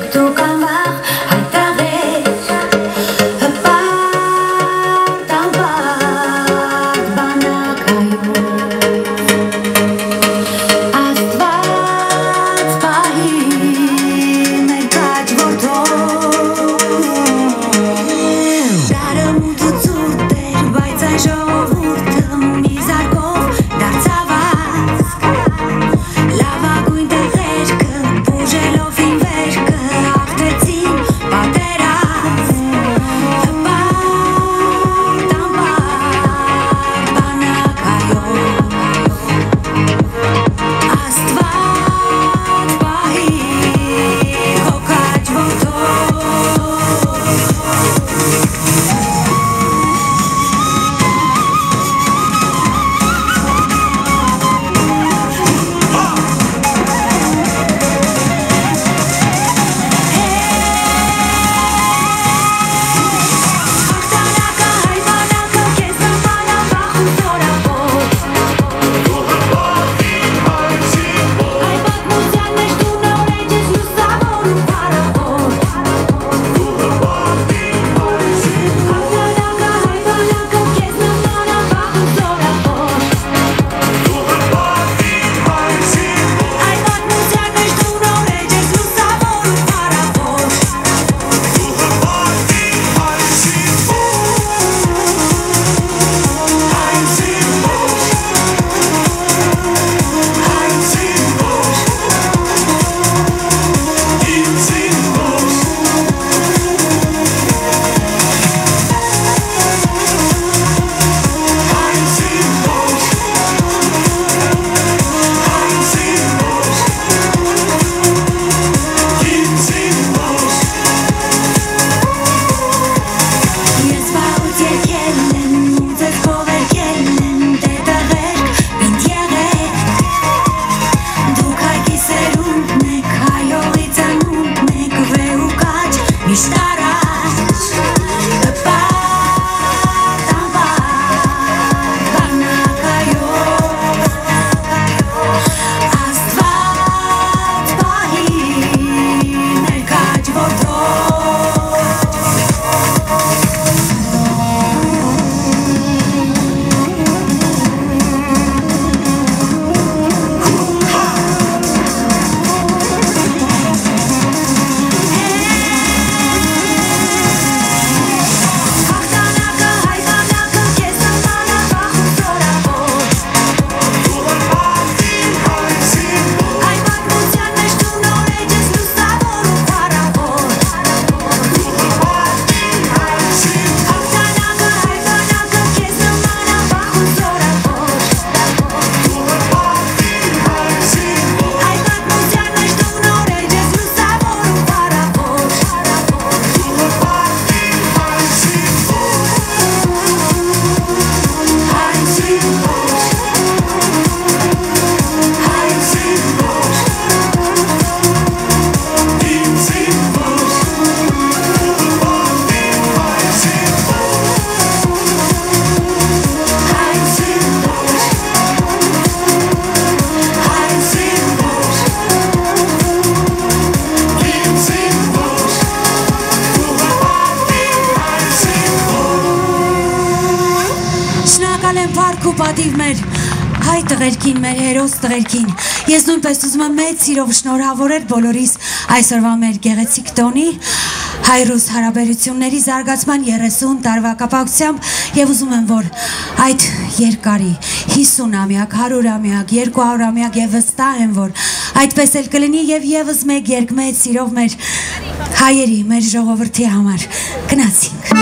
кто ու պատիվ մեր հայ տղերքին, մեր հերոս տղերքին։ Ես նույնպես ուզում եմ մեծ սիրով շնորհավորել բոլորիս այսօրվա մեր գեղեցիկ տոնի հայ-ռուս հարաբերությունների զարգացման 30 տարվա կապակցությամբ եւ ուզում եմ որ այդ երկարի 50-ամյակ, 100-ամյակ, 200-ամյակ եւ վստահ եմ որ այդպես էլ կլինի եւ եւս մեկ երկ մեծ սիրով մեր հայերի, մեր ժողովրդի համար։ Գնացինք